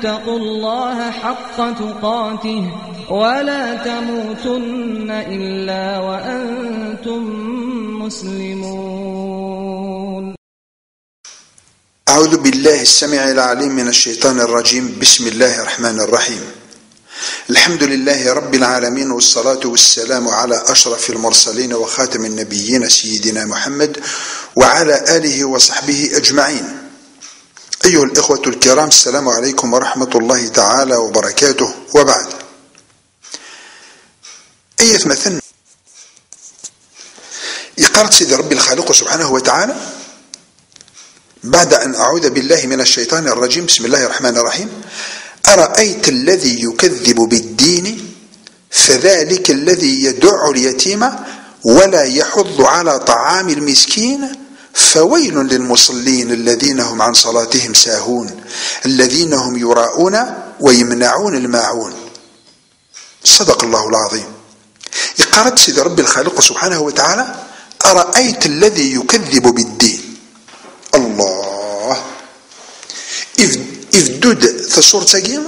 اتقوا الله حق تقاته ولا تموتن إلا وأنتم مسلمون. أعوذ بالله السميع العليم من الشيطان الرجيم. بسم الله الرحمن الرحيم. الحمد لله رب العالمين والصلاة والسلام على أشرف المرسلين وخاتم النبيين سيدنا محمد وعلى آله وصحبه أجمعين. أيها الإخوة الكرام السلام عليكم ورحمة الله تعالى وبركاته. وبعد. أية مثل؟ يقرأ سيد ربي الخالق سبحانه وتعالى بعد أن أعوذ بالله من الشيطان الرجيم. بسم الله الرحمن الرحيم. أرأيت الذي يكذب بالدين فذلك الذي يدع اليتيم ولا يحض على طعام المسكين فويل للمصلين الذين هم عن صلاتهم ساهون الذين هم يراءون ويمنعون الماعون. صدق الله العظيم. قالت سيد ربي الخالق سبحانه وتعالى أرأيت الذي يكذب بالدين؟ الله. إذ دود تصور تاقين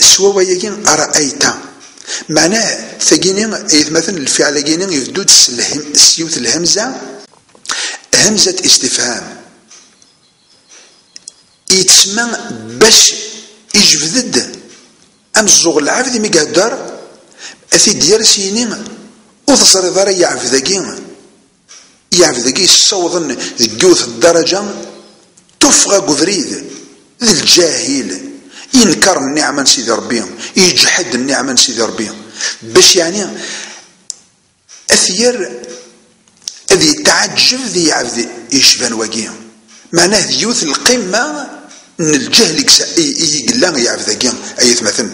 سوا يجين أرأيت. معناه ثقينين مثلا الفعل جينين يفدود السيوت الهمزة همزة استفهام. يتسمى باش يجبدد أم الزوغ العبد مي قدر أثي ديال سينين وتصري ضرا يعرف ذاكي يعرف ذاكي ذكيوث الدرجة. تفغى قذريد الجاهل. ينكر النعمة سيدي ربي. يجحد النعمة سيدي ربي. باش يعني ذي تعجب ذي عبد يشبان وقيا معناه ذيوث القمة من الجهل يقلا يعرف ذاكي أي مثلا.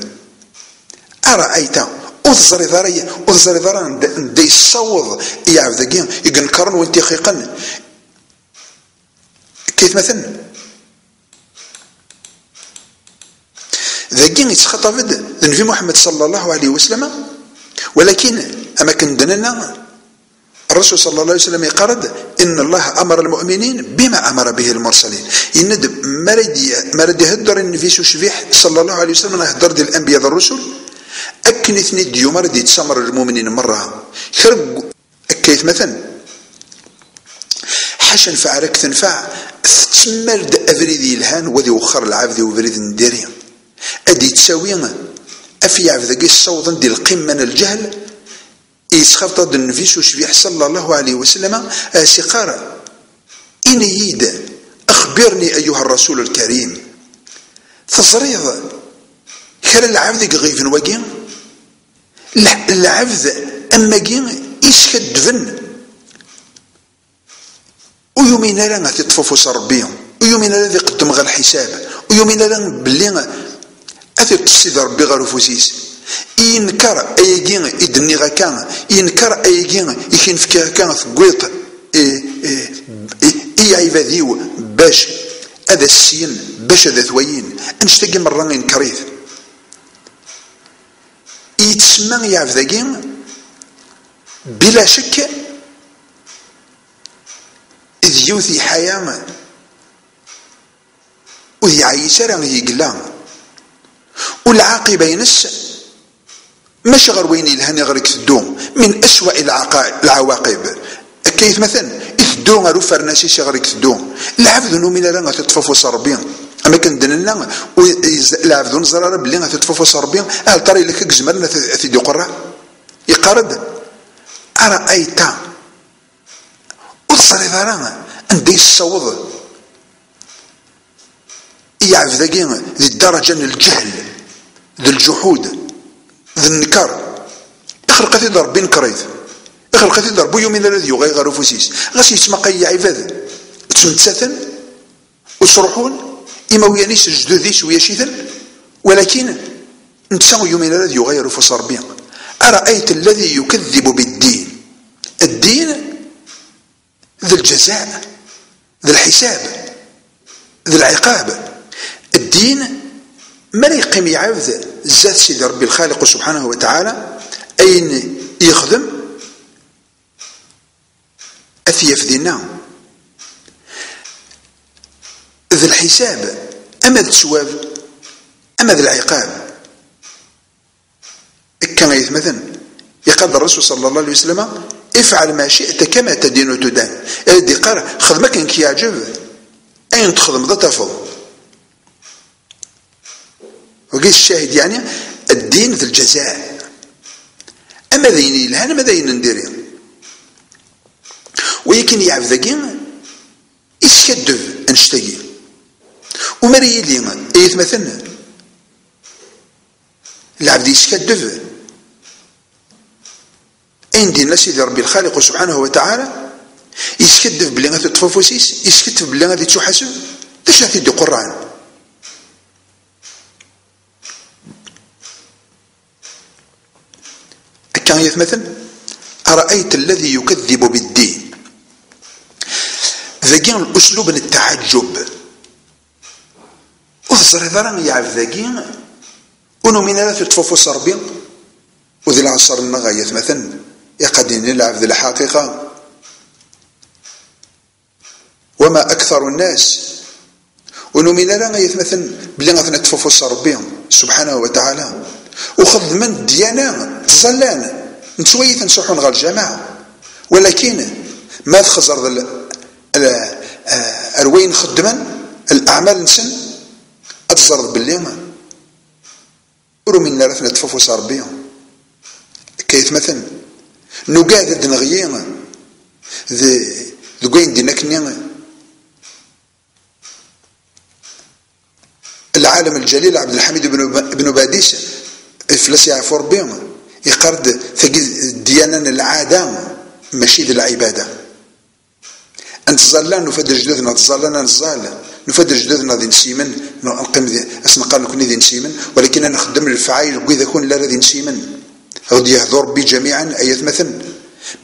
أرأيت أظهر ذري أظهر ذري دي الصوض يعرف ذاكي يقنكرن وانت خيقن كيف مثلا؟ ذاكي يتخطف النبي محمد صلى الله عليه وسلم ولكن أما كندنا الرسول صلى الله عليه وسلم يقرد إن الله أمر المؤمنين بما أمر به المرسلين. يند مرد يهدر النبي شبيح صلى الله عليه وسلم يهدر دي الأنبياء الرسل. أكن اثني ديو مرد يتسمر المؤمنين مرة. خرب أكيت مثلا. حشن فعلك تنفع تسمرد أفريدي الهان وذي وخر العبد وفريد نديري أدي تساوي أفي عبد الصوت دي القمة الجهل. يسخفض النبي شبيح صلى الله عليه وسلم سقارة إن يد أخبرني أيها الرسول الكريم. تصريض كان العبد غيف وقي العبد أما جين إسكت دفن ويومين لا تطفف ربي ويومين لا قدم غير الحساب ويومين لا بلي أثي تصيد ربي غير فوسيس. ينكر ايجين يدني غكان ينكر ايجين يكين فكيه كان ثقويط إي عباديو باش هذا السين باش هذا ثوين أنشتاقي مرة ينكريث يتسمى يعرف ذاكي بلا شك إذ يوثي حياة وذي عيسى راه يقلا والعاقبة ينس مش غير وين يلهاني غير يكتدو من أسوأ العواقب. كيف مثلا؟ يكتدو غير فرناسي غير يكتدو العبد نو من لا تتففو صربين أما كان دلنا العبد نزرار بلي تتففو صربين هل ترى لك كزمرنا في قرا يقرد. أرأيت؟ وتصري ذرانا عندي الصوض يعرف ذاكي ذي الدرجة الجهل ذي الجحود. ذي النكار. بين كريت اخلق في ضرب يومين الذي يغير غير فوسيس غاس يتمقى يا عباد تمتسثن وتروحون إما ويانيس جدوديس ويشيثن ولكن نتساوي يومين الذي يغير فصار ربي أرأيت الذي يكذب بالدين؟ الدين ذي الجزاء ذي الحساب ذي العقاب. الدين ما يقيم يعبد زاد سيدي ربي الخالق سبحانه وتعالى أين يخدم؟ أثيف دينا ذي الحساب أما ذا السواب أما ذا العقاب. كان يتمثل يقال الرسول صلى الله عليه وسلم افعل ما شئت كما تدين وتدان. ادي ما كان كيعجب أين تخدم؟ ذا تفضل. وقيس الشاهد يعني الدين في الجزاء. أما ذين الهان ما ذين نديرين ولكن يعرف ذاكي يسكدف انشتاقي ومري يلي يتمثل العبد يسكدف عندي الناس سيدي ربي الخالق سبحانه وتعالى؟ يسكدف بلي غادي تفوفوسيس يسكدف بلي غادي تحاسب باش غادي القران كان يتمثل أرأيت الذي يكذب بالدين؟ ذاكين الأسلوب التعجب وفزر هذا يعرف ذاكين ونو من لا تتفوفوس ربي وذي العصر النغاية مثلا يقدين نلعب ذي الحقيقة. وما أكثر الناس. ونؤمن لا يتمثل بلي غادي نتفوفوس ربي سبحانه وتعالى. وخذ من الديانة تزلان نتويت تنصحون غير الجماعة. ولكن ما تخزر الوين خدما الأعمال نسن؟ أتزرد باللي ورو من رثنا تفوفوس ربي كيف مثلا؟ نقاد نغيي ذي ذوين دينا كني العالم الجليل عبد الحميد بن باديس فلاس يعفور بهم يقرد ثقي الديانة العادة ماشي ذي العبادة. أنت زالان نفدر جدودنا تزالنا نزال. نفدر جدودنا ذي نسيمن نقيم ذي اسم قال نكون ذي نسيمن ولكن نخدم الفعايل وإذا كون لا ذي نسيمن. غادي يهضر بي جميعا أية مثل.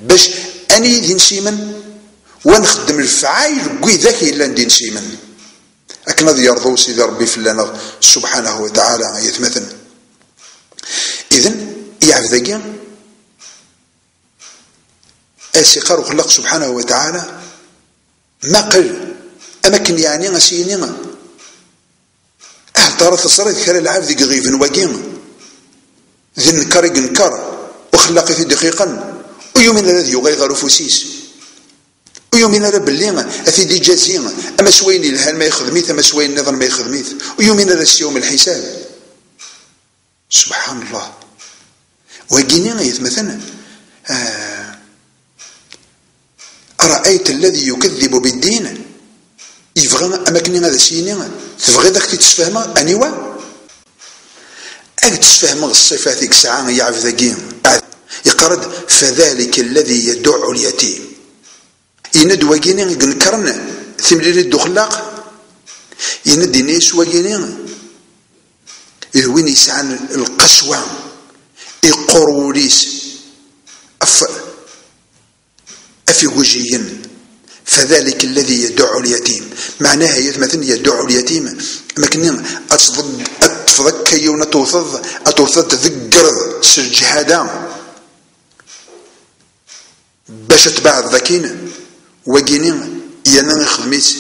باش أني ذي نسيمن ونخدم الفعايل كي لا ذي نسيمن. ذي يرضو سيدي ربي الله سبحانه وتعالى يعرف ذاكي. أسيقار وخلق سبحانه وتعالى ما قل أمكن يعني أسيني طارت الصلاة كان العاب ذي غيف واقيم ذي نكر ينكر وخلق في دقيقا. ويومين الذي يغير فوسيس ويومين راه باللي اثي دي جازين أما سوين الهال ما يخدميت أما سوين النظر ما يخدميت ويومين راه يوم الحساب. سبحان الله. وقيني يتمثل آه أرأيت الذي يكذب بالدين؟ يبغى أماكن هذا سيني تبغي ذاك تتفهم أنيوا أك تتفهم الصفات ساعة يعرف ذاكين يقرد فذلك الذي يدع اليتيم. يند وقيني ينكرن ثملي الدخلاق يند نيس وقيني وين يسعى إقروليس أف أفي فذلك الذي يدع اليتيم. معناها مثلا يدع اليتيم. لكن أتفضك كيون توثض أتوثض تذكر سرج هذا. باش تبع ذاكين وقينين يانا خدميت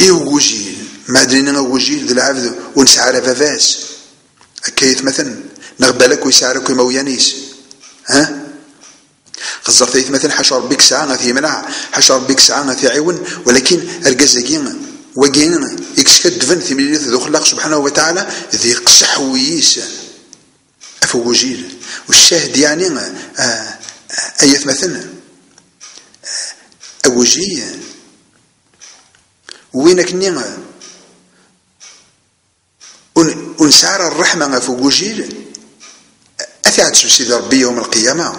إيه وجيل ما درينا وجيل ذي العبد ونسعى فافاس. كيت مثلا نغبالك ويسعرك ومويانيس ها؟ خزرت مثلا حشر بك ساعة غاثي منع. حشر بك ساعة غاثي عيون. ولكن القزاقين وقين يكسك الدفن في مليلة ذو خلاق سبحانه وتعالى ذي قصح ويس. أفو وجيل. والشاهد يعني آه آه أيث مثلا. أوجيه وينك نيغا ونسعر الرحمة فوق وجيل. أثعد سيدي ربي يوم القيامة؟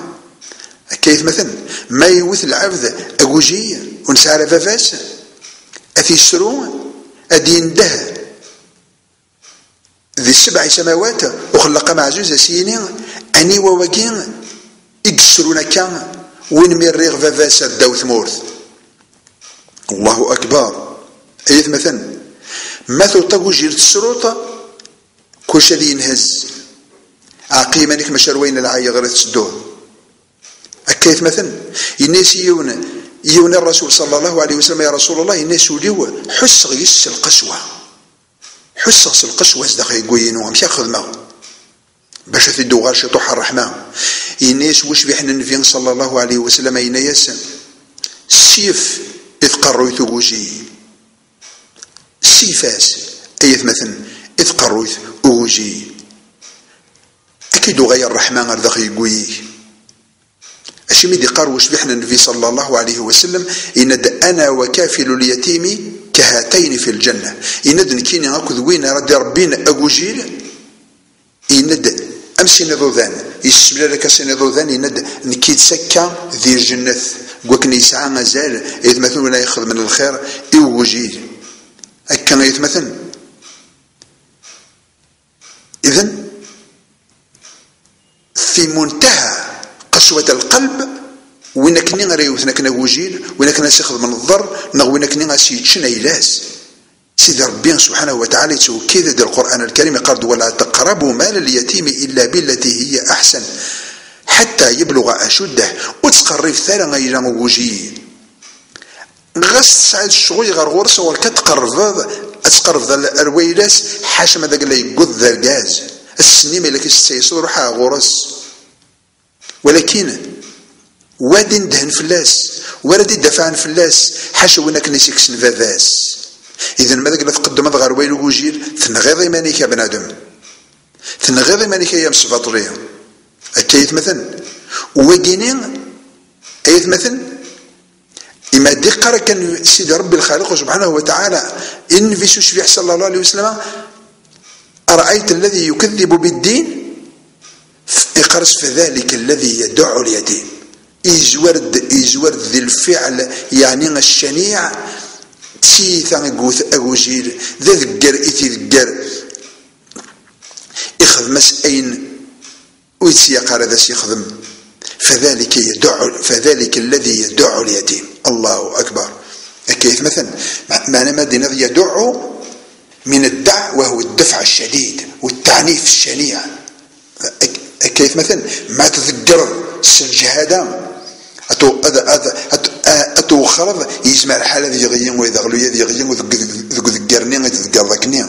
كيف مثلا؟ ما يوث العبد أوجي ونسعر فافاس أثي السرو أدين ده ذي السبع سماوات وخلق معزوز سيني أني ووكين يكسرون كان وين مريغ فافاس الدو ثمورث الله أكبر. أيث مثلا مثل تقوجير السروطة كلشي هذه ينهز عقيم إنك وين العاية غير تسدوه. هكا مثلا؟ ينسي يون يوني الرسول صلى الله عليه وسلم يا رسول الله الناس وليو حس غيس القسوة. حس غيس القسوة زدخ يقوينو مشي خدمة باش تدو غار شطوح الرحمة. الناس وش بيحنا النبي صلى الله عليه وسلم اين يسن سيف إذ قروا يثوجي سيفاس. أيث مثلا؟ إذ قروا يثوجي أكيد غير الرحمن أرضخ يقويه أشي ميدي واش بحنا النبي صلى الله عليه وسلم؟ إن أنا وكافل اليتيم كهاتين في الجنة. إن نكيني أكد وين ردي ربين أقوجيل إن أمسي نضوذان يسبلا لك سنة ذان إن نكيد سكا ذي الجنة وكن يسعى مازال يتمثل ولا ياخذ من الخير إوجيل أكا يتمثل إذن في منتهى قسوة القلب وين كني غريوث نكنا وجيل وين كنا سيخذ من الضر وين كني غاسيتشنا إلاس سيدي ربي سبحانه وتعالى كذا دي القرآن الكريم قال ولا تقربوا مال اليتيم إلا بالتي هي أحسن حتى يبلغ أشده. وتقرب ثالا إلى وجيل. غاس تسعد الشغل غير غورس ولا كتقرب تقرب الرويلاس حاشا ذاك اللي يقود ذا الغاز. السنين ملك السيسو روحها غورس ولكن وادي ندهن فلاس ورد يدافع عن فلاس حاشا وين كنا سيكسن فافاس. اذا ماذا قلت؟ تقدم غير ويل وجيل تنغيض إيمانك يا بنادم تنغيض إيمانك يا مسفاطريه أكيد مثلا. وقينين ايث مثلا؟ إما دقر كان سيدي ربي الخالق سبحانه وتعالى إن في شفيع صلى الله عليه وسلم أرأيت الذي يكذب بالدين؟ اقرس فذلك الذي يدع اليتيم إزورد إزورد ذي الفعل يعني الشنيع. تسيثا قوث أغوجيل ذا ذكر إثي ذكر. إخذ مسأين. ويتسيق هذا سيخدم فذلك يدع فذلك الذي يدع اليتيم. الله أكبر. كيف مثلا؟ معنى مدينة يدع من الدع وهو الدفع الشديد والتعنيف الشنيع. كيف مثلا؟ ما تذكر الجهادة أتو أتو أتو خرض يسمع الحالة ذي غيين وإذا غلو يذي غيين وذك ذكرني تذكر ذكني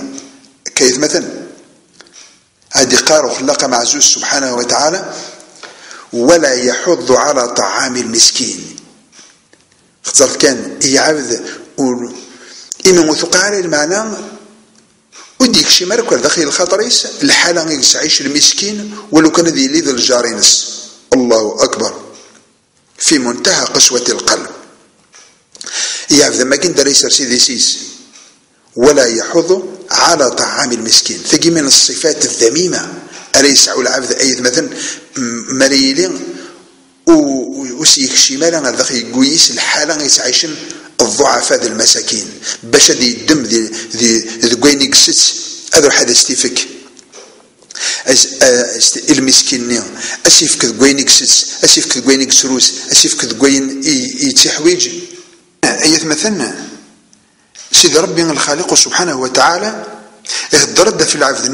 كيف مثلا؟ هذه قار وخلق معزوز سبحانه وتعالى. ولا يحض على طعام المسكين. خزرت كان يعبد إما مثقال المعنى وديك شي ولا داخل الخطريس الحالة يعيش المسكين ولو كان ذي لي الجارينس. الله أكبر. في منتهى قسوة القلب. يعرف ما كنت ريس سيدي سيس. ولا يحض على طعام المسكين. ثقي من الصفات الذميمة. أليس على العبد أيض مثلا؟ مريلين وسيك شمالا هذا يقويس الحالة يسعيشن الضعفاء ذي المساكين. باش دي الدم ذي ذي ذي كوين يقسس هذا حدا استيفك. المسكين أسيفك كوين يقسس أسيفك كوين يقسروس أسيفك كوين يتحويج أيث مثلا؟ سيدي ربي الخالق سبحانه وتعالى إهدرد في العبد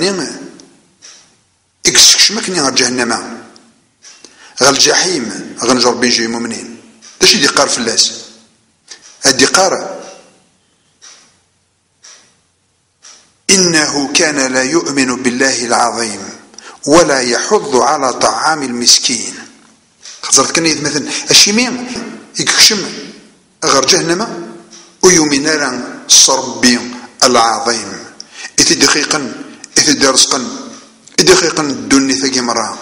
اكسكش مكني غير جهنم. غير الجحيم غنجر بين جاي مؤمنين. داش يدي قار فلاس الدقارة إنه كان لا يؤمن بالله العظيم ولا يحض على طعام المسكين. خزرت كان مثلا الشميم يكشم غير جهنم. ويومن لنا الصربي العظيم. إذ دقيقا إذ درسقا دقيقا الدني ثقي مرة.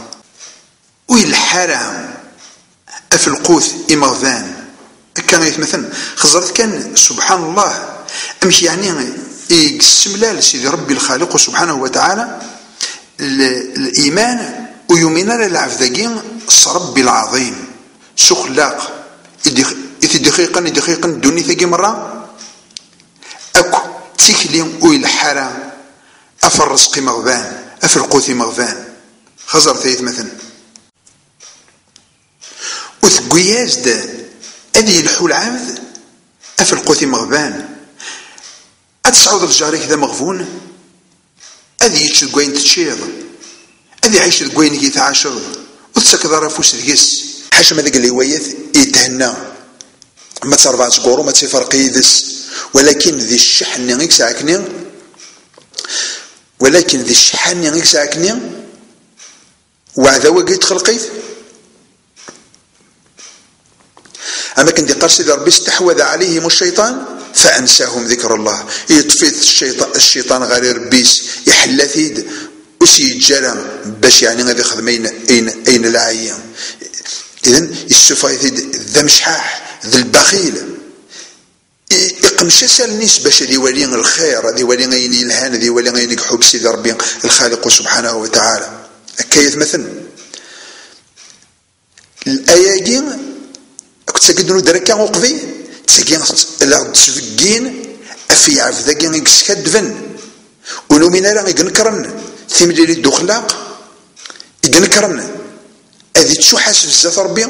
ويلحرام أفي القوث إمغذان. كان يتمثل خزرت كان سبحان الله. أمشي يعني يقسم لا سيدي ربي الخالق سبحانه وتعالى الإيمان ويؤمن للعفذاقين ربي العظيم. سخلاق. دقيقا دقيقا دوني ثقي مرة. أكو تكلي ويلحرا أفر الرزق مغبان أفر القوث مغبان خزر ثيث مثلا. وثقياز ده أذي يلحو العبد أفي القوثي مغبان أتسعود الجاري كذا مغفون؟ أذي يتشد قوين تتشيض أذي يعيش قوين يتعاشر وتسكض رفوس القس حاشا ماذا قال لي ويث يتهنى. ما تربع تقورو ما تفرق يدس ولكن ذي الشحن غيك ساكنين ولكن ذي الشحن غيك ساكنين. وعذا وقيت خلقيت. أما كان دي قرص إذا ربي استحوذ عليهم الشيطان فأنساهم ذكر الله. يطفيت الشيطان, الشيطان غير ربيس يحل ثيد. وسيجرم باش يعني غادي يخدم أين أين أين العيان. إذن السفا ثيد ذا مشحاح ذا البخيل. يقمش سالنيس باش ذي ولي الخير ذي ولي غين يلهان ذي ولي غين يحب سيدي ربي الخالق سبحانه وتعالى. كيف مثلا. الآية كنت ساكن دركا وقفي تسكين لا تسفكين أفي عرف ذاك يكسكدفن ولو من لا يقنكرن ثملي دو خلاق يقنكرن هذه في الزات ربي؟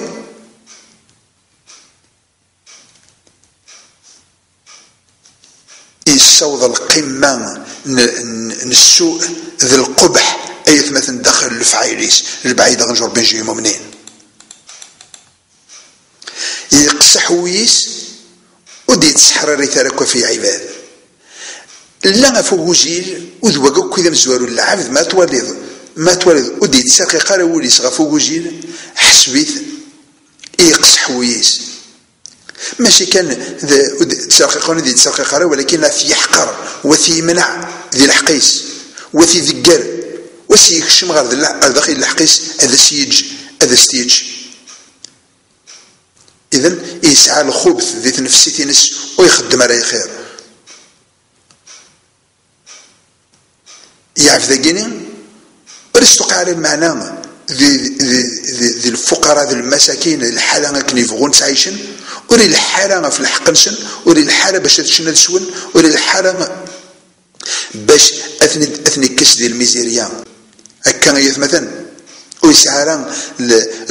يسوض القمة نسوء ذي القبح أي مثلا دخل الفعايليس البعيدة غنجور بين جيمو منين يقسح ويس ودي تسحر ريثارك في عباد. لا فوق جيل وذوق كذا مزوار العبد ما تولد ما تولد ودي تساقي قال وليس غفوق جيل حسبيت يقسح ويس. ماشي كان دي تساقي قال ولكن في يحقر وفي منع ذي الحقيس وفي ذكر وسي يكشم غير داخل الحقيس؟ هذا سيج هذا ستيج. إذن يسعى الخبث ذي نفسي تنس ويخدم على خير. يعرف ذا جيني رستق على المعنى ذي, ذي, ذي, ذي الفقراء ذي المساكين الحالة كن يبغون تعيشن وري الحالة في الحق نسن وري الحالة باش تشنا تسون وري الحالة باش أثني أثني كس ديال الميزيريا هكا مثلا. ويسعى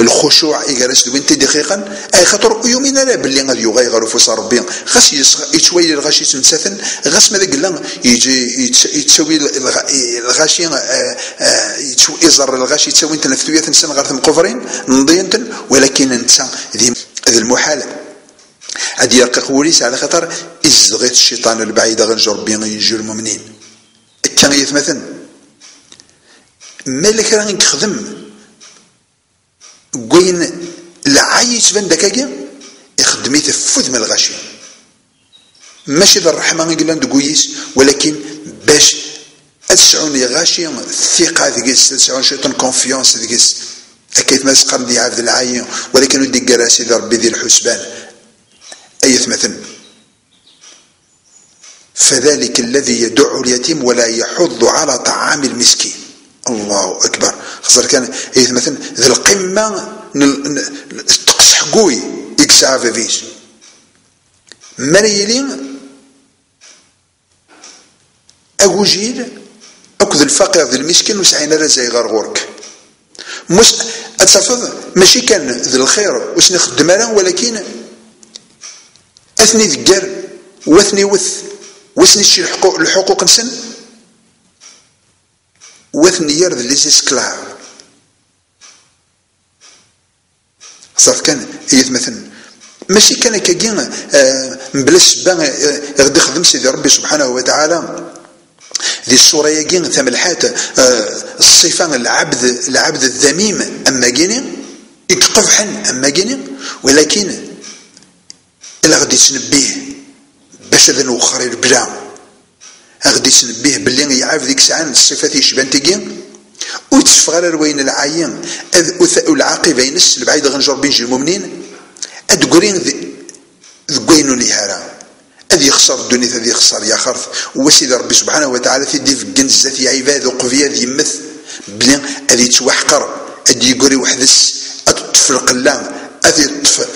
الخشوع يجلس بنتي دقيقا. أي خاطر يومين لا باللي غادي يغير فوس ربي خاص يتشوي الغاشي تنسثن غاس ماذا قال يجي يتسوي الغاشي آه، آه، يزر الغاشي يتسوي انت نفتوية تنسن غير مقفرين نضي ولكن انت ذي المحال هذه يرقق وليس على خاطر إزغيت الشيطان البعيد غنجر بين يجي المؤمنين. كان يتمثل مالك راه يخدم قوين لعايش بان دكاكي يخدمي تفوت من الغاشي. ماشي ذا الرحمة يقول لنا كويس ولكن باش تسعون لي غاشي الثقة ذيكس تسعون شيطان كونفيونس ذيكس كيف ما سقم دي عبد العاية ولكن ودي قراسي ذا ربي ذي الحسبان. أيث مثل فذلك الذي يدع اليتيم ولا يحض على طعام المسكين. الله أكبر. خاصة كان إيه مثلا؟ ذي القمة تقصح قوي يكسع فيش. مريلين أوجيل أكد الفقير ذي المسكين وسعينا زي غرغورك مش أتصفض ماشي كان ذي الخير وش نخدم له ولكن أثني ذكر وأثني وث. الشي الحقوق, الحقوق نسن؟ وأثني يرد ليزيسكلاف صافي كان مثلا. ماشي كان كاين آه، مبلا السبا آه، غادي يخدم سيدي ربي سبحانه وتعالى. ذي الصورة يجين ثم الحات آه، الصفة العبد العبد الذميم أما جيني يقفحن أما جيني ولكن إلا غادي تنبيه باش هذا نوخر البلا غادي تنبيه باللي يعرف ديك الساعة الصفات يشبان تيجين ويتسفغ على روين العاين والعاقبة ينس البعيد غنجر بين المؤمنين أدقرين ذقينو نهارا. أذ يخسر الدنيا ذي يخسر يا خرث وسيد ربي سبحانه وتعالى في دي في جنزة في عباد وقفية ذي يمث. بلين أذي يتوحقر أذي يقري وحدس أطفل القلام أذي الطفل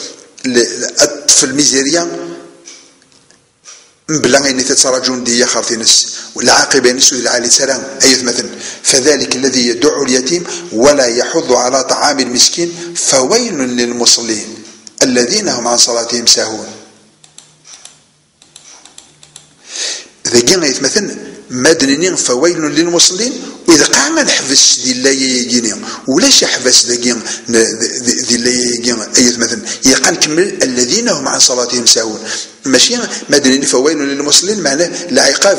الطفل ميزيريا. بلا غير تتراجون دي خاطينس والعاقبة نسو العالي سلام أي مثلا فذلك الذي يدع اليتيم ولا يحض على طعام المسكين فويل للمصلين الذين هم عن صلاتهم ساهون. ذا مثلا مدنين فويل للمصلين إذا قاعنا نحفز ذي لا يجيني ولاش حفز ذي ذي لا يجيني. أي مثلا يقال كمل الذين هم عن صلاتهم ساهون. ماشي مدني فويل للمصلين معناه العقاب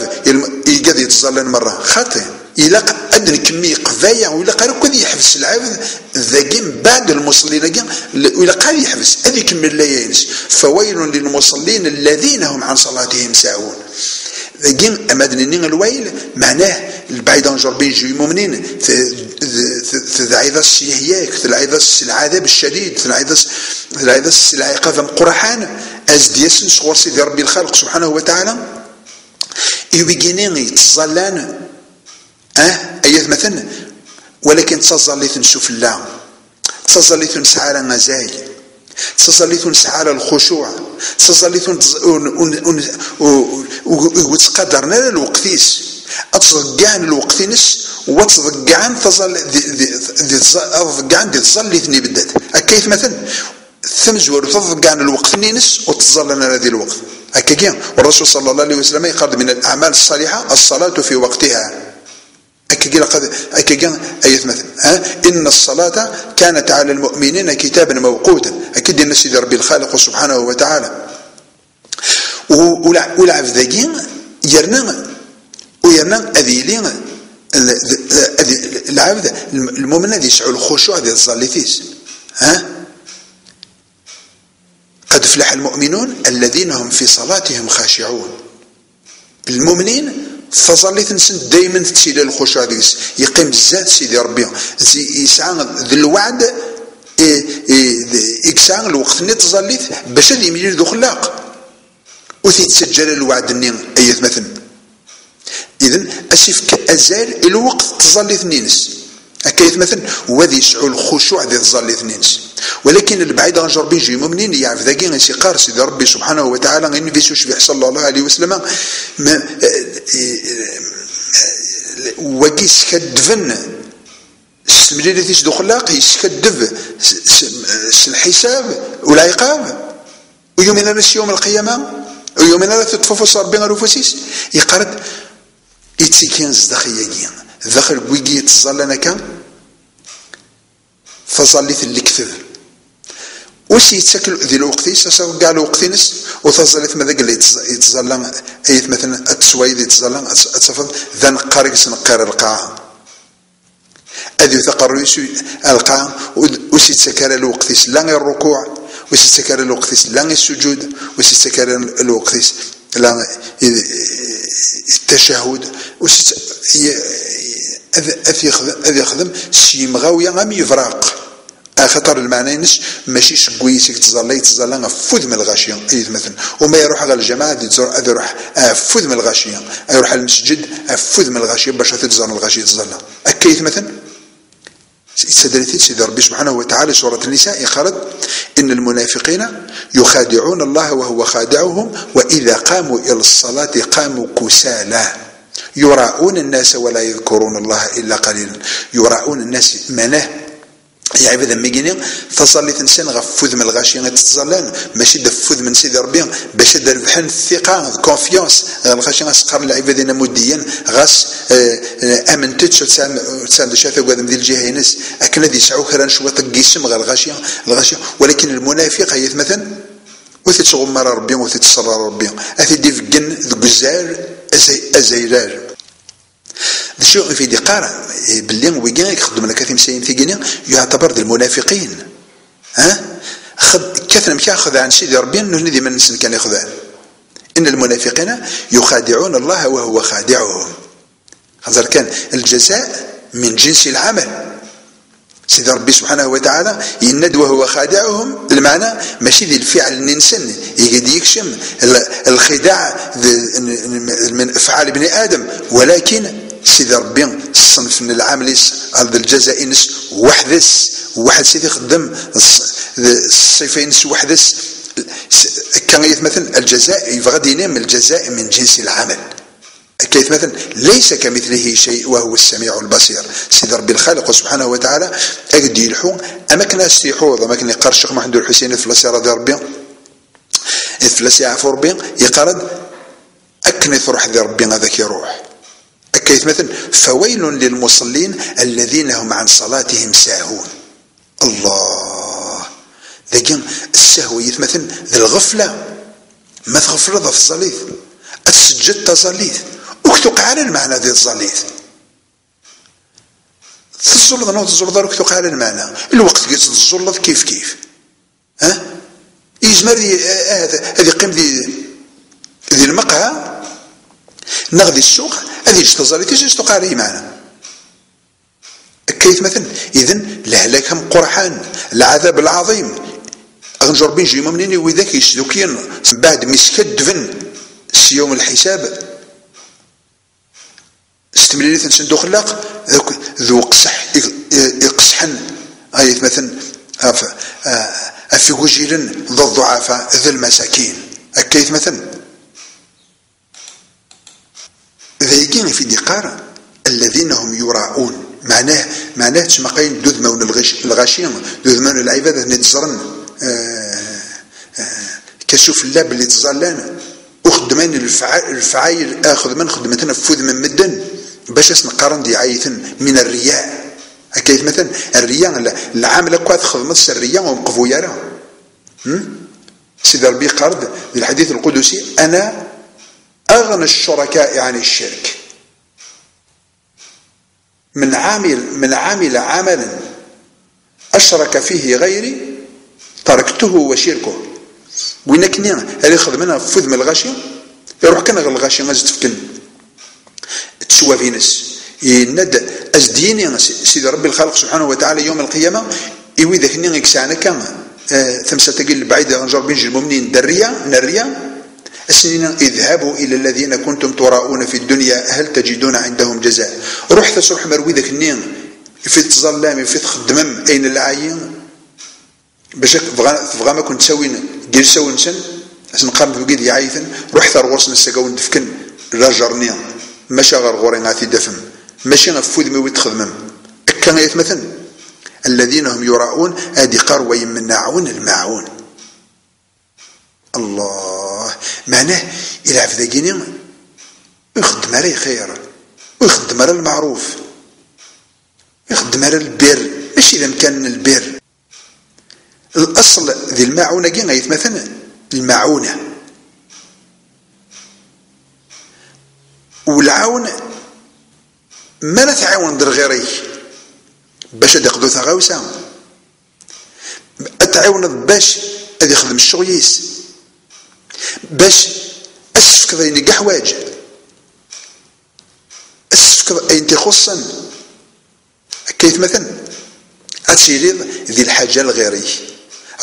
يقعد يتظلل مرة. خاطئ. إلا أدنى كمية قضايا ولا قال كذي يحبس العبد ذاكين بعد المصلين ولا قال يحبس هذه كمية لا ينس فويل للمصلين الذين هم عن صلاتهم ساهون. ذاكين أمدني الويل معناه البعيد جربين جوي مؤمنين تدعيذ السيهياك تدعيذ العذاب الشديد تدعيذ العقاب قرحان أزديس صغور سيدي ربي الخالق سبحانه وتعالى. يبقينين يتظلان أه أيث مثلا. ولكن تصليت نسعى على غزاي تصليت نسعى على الخشوع. تصليت وتقدرنا الوقتيس أتصقعن الوقتينس وتضقعن تظل تضقعن دي تظل ثني بدات. كيف مثلا ثمزور تضقعن الوقت نينس وتظل لنا هذه الوقت. هكا والرسول صلى الله عليه وسلم يقال من الأعمال الصالحة الصلاة في وقتها. أكيد قد أكيد أيث مثل ها؟ إن الصلاة كانت على المؤمنين كتابا موقوتا. أكيد أن سيدي ربي الخالق سبحانه وتعالى. ولعب ذاكين يرنا ويرنا أذيلين العبد المؤمن الذي يسعى الخشوع ذي الظالفيس ها؟ قد فلح المؤمنون الذين هم في صلاتهم خاشعون. المؤمنين فظليت نسن دائما تسيل الخشوع ديس يقيم بزاف سيدي ربي. يسعى ذي الوعد يكسع الوقت اللي تظليت باش اللي يميل ذو خلاق وتيتسجل الوعد النين؟ ايث مثلا. اذا اسفك ازال الوقت تظليت نينس هكا مثلا وذي يسعو الخشوع ذي تظليت نينس ولكن البعيد عن جربي يجي مؤمنين يعرف ذاكي غيسي قار سيدي ربي سبحانه وتعالى نفيسوش في صلى الله عليه وسلم. ما وكي سكدفن السمريري تيش دخلاق يسكدف. الحساب والعقاب ويوم ناس يوم ويوم لا تتفوفص ربي غروفوسيس يقرد يتسكين زدخيا ذخر ويجي يتظلنا كان. فظليت اللي كثر وش يتسكل ذي الوقت يسا كاع الوقت نس وتظلت ماذا قال يتظلم أيت مثلا التسويد يتظلم اتفض ذا نقار نقار القاع. أذي تقريش القاع. وش يتسكر الوقت لا الركوع وش يتسكر الوقت لا السجود وش يتسكر الوقت لا التشهد وش اذ يخدم سي مغاويه غام يفراق. خطر المعنى نش ماشي شكويسك تزالي تزالي فوذ من الغاشية أي مثلا. وما يروح على الجماعة دي تزور أذ يروح فوذ من الغاشية يروح على المسجد فوذ من الغاشية باش تزال الغاشية تزالي أكيد مثلا؟ استدلت سيدي ربي سبحانه وتعالى سورة النساء قالت إن المنافقين يخادعون الله وهو خادعهم وإذا قاموا إلى الصلاة قاموا كسالى. يراؤون الناس ولا يذكرون الله إلا قليلا. يراؤون الناس مناه يا عباد ميجيني تصلي تنسان غفوذ من الغاشي تتزلان ماشي دفوذ من سيدي ربي باش دربحن الثقة كونفيونس الغاشي غاسقر العباد مديا غاس آه، آه، أمن تتش تساند شاثا قادم ذي الجهة ينس. اكن ذي سعو كران شوى تقيسم غير الغاشي الغاشي ولكن المنافق هي مثلا وثتشغل مرة ربي وثتسرر ربي. أثي ديفقن ذو أزيرار. شو في دقارة باللي ويجي يخدم لك في مسايين في يعتبر ذي المنافقين. ها؟ خد كثر مش ياخذ عن سيدي ربي؟ إنه ندي من نسن كان ياخذ إن المنافقين يخادعون الله وهو خادعهم. هذا كان الجزاء من جنس العمل. سيدي ربي سبحانه وتعالى يند وهو خادعهم. المعنى ماشي ذي الفعل الانسان يقد يكشم الخداع من أفعال ابن آدم. ولكن سيدي ربي الصنف من العامل هذا الجزاء نس وحدس واحد سيدي خدم الصفين نس وحدس. كان يتمثل الجزاء يبغى ينام الجزاء من جنس العمل. كيف مثلا ليس كمثله شيء وهو السميع البصير. سيد ربي الخالق سبحانه وتعالى أجد يلحو أما كنا استيحوض أما كنا يقرأ الشيخ محمد الحسين فلسي رضي ربي فلسي عفو ربي يقرد أكني ثروح ذي ربي هذاك يروح. كيف مثلا فويل للمصلين الذين هم عن صلاتهم ساهون. الله. ذاك السهو يتمثل ذي الغفلة. ما تغفل ذا الصليث السجد تزليث وكتوقع على المعنى ذي الزليث تزرد نوض تزرد وكتوقع على المعنى. الوقت قلت تزرد كيف كيف؟ ها؟ يزمر هذه قيم ذي ذي المقهى. نغذي السوق هذه تزالي تيجي توقع عليه معنا كيف مثلا؟ إذن الهلاك هم قرحان العذاب العظيم. غنجر بين جيما منين وذاك يسلوكين بعد مسكد دفن يوم الحساب. استملي تنسندو خلاق ذوك ذو قصح يقصحن هاي مثلا في وجيل ذو الضعفاء ذو المساكين. أكيد مثلا؟ ذايقين في دقار الذين هم يراعون معناه معناه تسمى قاين دوذ مون الغاشين دوذ مون العبادة نتزرن آه آه كشوف اللاب اللي تزالان وخدمان الفعايل آخذ من خدمتنا فوذ من مدن. باش نقارن دي عايثن من الرياء. هكايت مثلا الرياء العامله كوات خدمت الرياء ومقفو يرى سيدي ربي قرد الحديث القدسي أنا أغنى الشركاء عن الشرك. من عامل من عمل عملا أشرك فيه غيري تركته وشركه. وين كني هذه خدمنا فذ من الغاشي يروح كان الغاشي غاز تفكن تسوى في ناس يند أزديني سيدي ربي الخالق سبحانه وتعالى يوم القيامة إيوي ذاك ني كسانا كان آه ثمسة تقل بعيدة غنجر بين المؤمنين دريا نريا السنين اذهبوا إلى الذين كنتم تراؤون في الدنيا هل تجدون عندهم جزاء؟ روح تسرح مروي ذاك النين في تظلام في تخدمم أين العاين باش تبغى ما كنت تسوين دير سوي نسن عشان نقارن بقيد يعايثن روح ثار غرس نسقاو ندفكن راجرني ماشي غير غوري غاتي دفم ماشي غفوذ مي ويتخدمم كان يتمثل الذين هم يراؤون أدي قار ويمنعون الماعون. الله معناه إلى عفداكيني يخدم عليه خير ويخدم على المعروف يخدم على البر. ماشي إذا كان البر. الأصل ذي المعونة كي غيتمثل المعونة. والعون ما لا تعاون در غيري. باش يقضوا ثغاوسة تعاون باش يخدم الشغيس. باش اسفكض اين حوايج اسفكض أين تخصن؟ كيف مثلا؟ اتشيريض ذي الحاجة الغيري.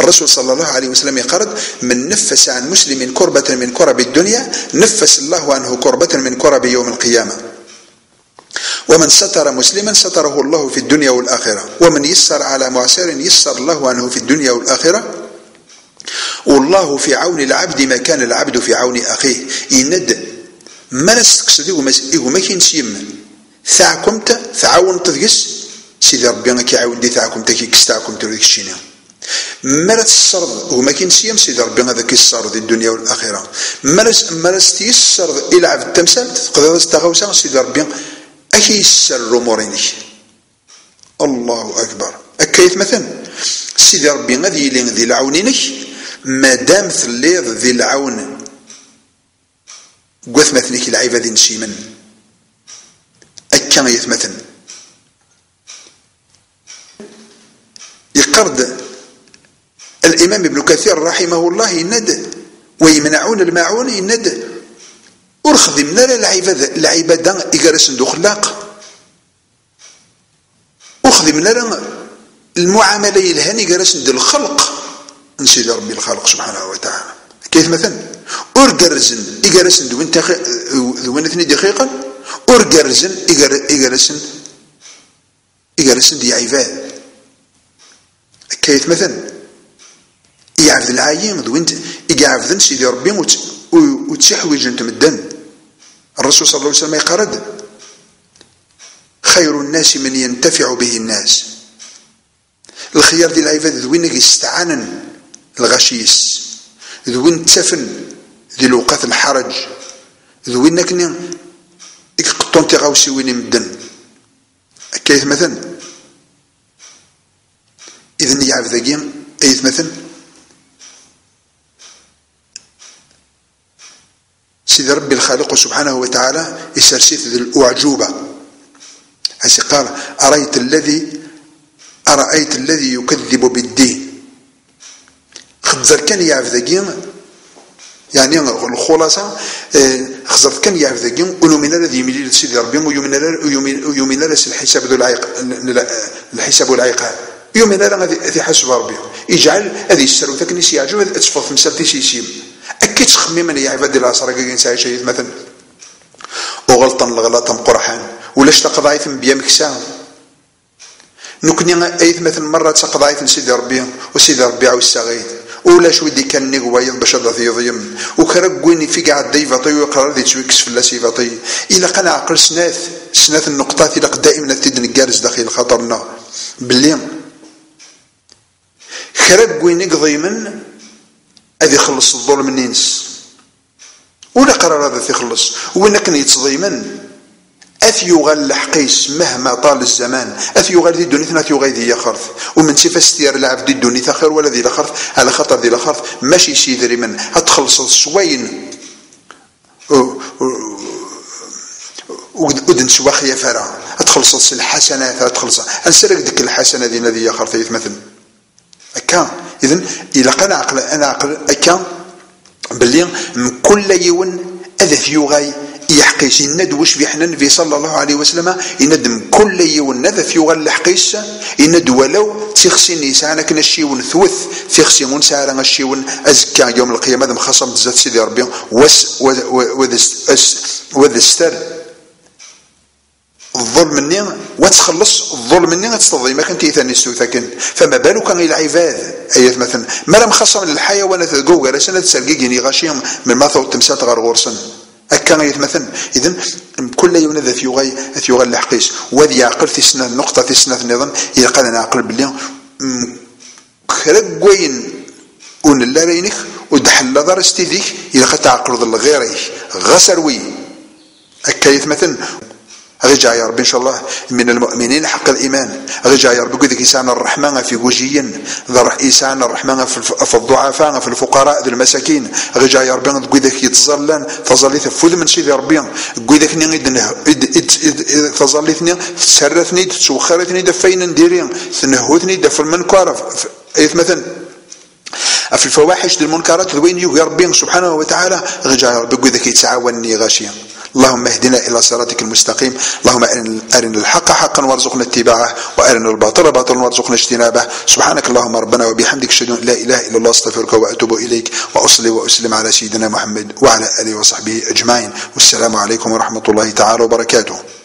الرسول صلى الله عليه وسلم يقرد من نفس عن مسلم كربة من كرب الدنيا نفس الله عنه كربة من كرب يوم القيامة. ومن ستر مسلما ستره الله في الدنيا والآخرة. ومن يسر على معسر يسر الله عنه في الدنيا والآخرة. والله في عون العبد ما كان العبد في عون أخيه. يند ما نستقصد ما كاين سيم ثاعكمت ثعاون تذقس سيدي ربي أنا كيعاون دي ثاعكمت كي كستاعكم تريك الشينا ما لا تسرد وما كاين سيم سيدي ربي هذا كيسرد الدنيا والآخرة. ما ما تيسر إلى عبد التمثال تقدر تستغوسا سيدي ربي. اكي يسر الامورينك الله أكبر. أكيت مثلا. سيدي ربي غادي يلين ذي العونينك. مادام ثليض ذي العون. قوث مثنك العيبة ذي نشيمن أكا يثمثن يقرد الإمام ابن كثير رحمه الله يند ويمنعون الماعون يند ورخذ من العبادة العبادة إجارس خلاق أخذ من المعاملة الهاني جالس الخلق. نسيد ربي الخالق سبحانه وتعالى. كيف مثلا؟ أرجرزن إجرسن دوين تخ دوين اثني دقيقة. أرجرزن إجرسن إجرسن دي عباد. كيف مثلا؟ يعرف العايم دوين يعرف سيدي ربي وتشحوج انت مدن الرسول صلى الله عليه وسلم يقرد. خير الناس من ينتفع به الناس. الخيار ديال العباد ذوين يستعانن الغشيس. ذوين تفن ذي الوقات الحرج؟ ذوين كني خطون تغاوسي وين مدن كيف مثلا؟ إذن يعرف ذاكي أيث مثلا؟ سيدي ربي الخالق سبحانه وتعالى يسرسيت ذي الأعجوبة. هسي قال أرأيت الذي أرأيت الذي يكذب بالدين؟ خبزر كان يعرف ذاكي يعني الخلاصة آه، خزرت كان يعرف ذاكي من الذي يميل سيدي ربي ويؤمن الحساب ذو العيق الحساب والعقاب يومين راه غادي حسب ربي يجعل هذه السر ذاك يعجب تفض في مسالتي سيسيم أكيد تخمم عباد الله صار كاين ساعه شيء مثلا. وغلطا الغلط قرحان. ولا اشتق ضعيف بيا ساعه نكني ايث مثلا مرة تقضايت سيدي ربي وسيدي ربي عاوز ولا شو دي كان نيغوايض باش هذا يضيم وكرقوني في قاعد ديفاطي ويقرر ذي تسويكس في اللاسيفاطي إلا قنا عقل سناث سناث النقطات إلا دائما تدن نقارس داخل خطرنا. باللي كرب وين يقضي من أذي يخلص الظلم النينس ولا قرار هذا يخلص؟ وين كان يتضيمن أث يغل الحقيس مهما طال الزمان؟ أث يغل ذي الدنيا أث ذي خرث ومن سيف استيار العبد ذي الدنيا خير ولا ذي لخرث على خطر ذي لخرث ماشي سيدري من. هتخلص السوين ودن سواخ يا فرا هتخلص الحسنات هتخلص أنسرق ديك الحسنة ذي الذي يخرث يتمثل أكا إذن إلا قنا عقل أنا عقل أكا بلي من كل يوم أذا يغاي يحقيس يند وش بيحنا النبي صلى الله عليه وسلم يند كل يوم نذا في يغال الحقيس يند ولو تخسي نيسان كنا الشيون ثوث تخسي ونسارا الشيون أزكى يوم القيامة ذم خصم تزات سيدي ربي وس وذ استر الظلم مني وتخلص الظلم مني تستضي ما كنت ثاني ثاكن فما بالك إلى العباد؟ أيات مثلا ما لم خصم للحيوانات تقوى سنة تسرقيني غاشيهم من ما ثوت تمسات غير غورسن ايات مثلا. اذا كل يوم ذا ثيوغي ثيوغي الحقيس وذي يعقل في سنة نقطة في سنة إذا قال أنا عقل باللي كرقوين. ون لا رينك ودحل دار استيذيك. إذا قد تعقل ذا غيرك غسروي. هكا مثلا. رجع يا رب إن شاء الله من المؤمنين حق الإيمان. رجع يا رب. قد إنسان الرحمن في وجيين. إنسان الرحمن في الضعفاء في الفقراء ذي المساكين. رجع يا رب. قد يتظلن فظليت فوذ من سيدي ربي. قد فظليتني تسرثني تسوخرتني دفين نديري. تنهوتني دف المنكر مثلا في الفواحش المنكرات وين يا ربي سبحانه وتعالى. رجع يا رب قد يتعاونني غاشيا. اللهم اهدنا إلى صراطك المستقيم. اللهم أرنا الحق حقا وارزقنا اتباعه وأرنا الباطل باطلا وارزقنا اجتنابه. سبحانك اللهم ربنا وبحمدك أشهد أن لا إله إلا الله أستغفرك وأتوب إليك وأصلي وأسلم على سيدنا محمد وعلى آله وصحبه أجمعين. والسلام عليكم ورحمة الله تعالى وبركاته.